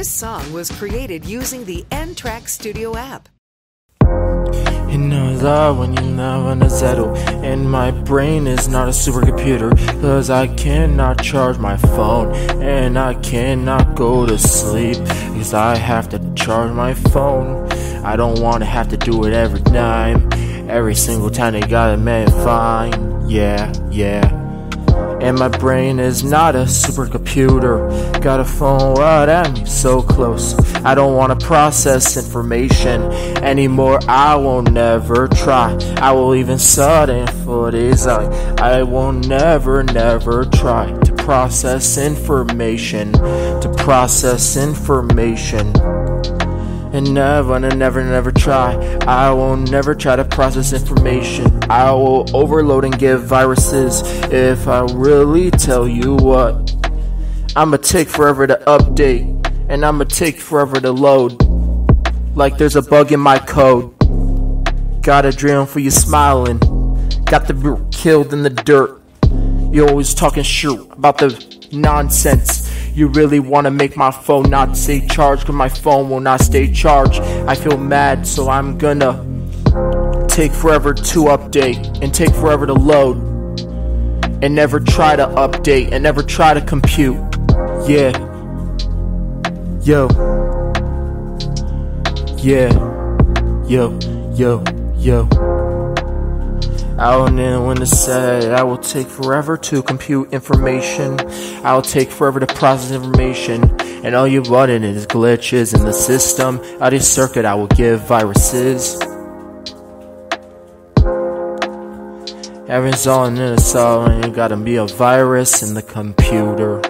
This song was created using the N Track Studio app. You know that when you never wanna settle And my brain is not a supercomputer Cause I cannot charge my phone And I cannot go to sleep Cause I have to charge my phone. I don't wanna have to do it every time Every single time they got it man fine. Yeah, yeah and my brain is not a supercomputer. Got a phone right at me, so close. I don't wanna process information anymore. I won't never try. I will even sudden for this. I, I will never, never try to process information. To process information and never, and never, never try. I will never try to process information. I will overload and give viruses if I really tell you what. I'ma take forever to update, and I'ma take forever to load. Like there's a bug in my code. Got a dream for you smiling. Got the brute killed in the dirt. You always talking shit about the nonsense. You really wanna make my phone not stay charged, cause my phone will not stay charged. I feel mad, so I'm gonna take forever to update and take forever to load. And never try to update and never try to compute. Yeah. Yo. Yeah. Yo, yo, yo. I don't know when to say I will take forever to compute information. I will take forever to process information. And all you wanted is glitches in the system. Out of circuit, I will give viruses. Everything's all in cell, and you gotta be a virus in the computer.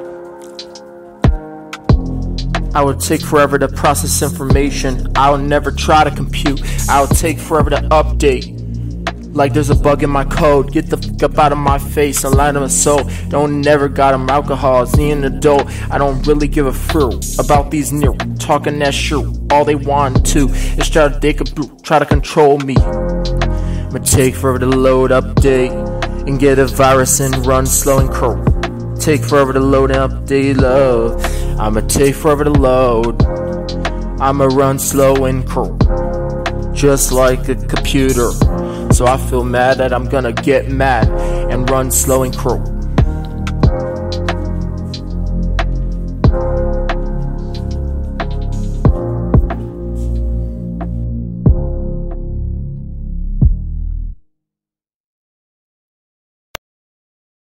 I will take forever to process information. I will never try to compute. I will take forever to update. Like there's a bug in my code. Get the fuck up out of my face and light of my soul. Don't never got them alcohol. See an adult. I don't really give a fruit about these new talking that shit. All they want to is try to they could try to control me. I'ma take forever to load update and get a virus and run slow and curl. Take forever to load and update love. I'ma take forever to load. I'ma run slow and curl. Just like a computer. So I feel mad that I'm gonna get mad and run slow and croak.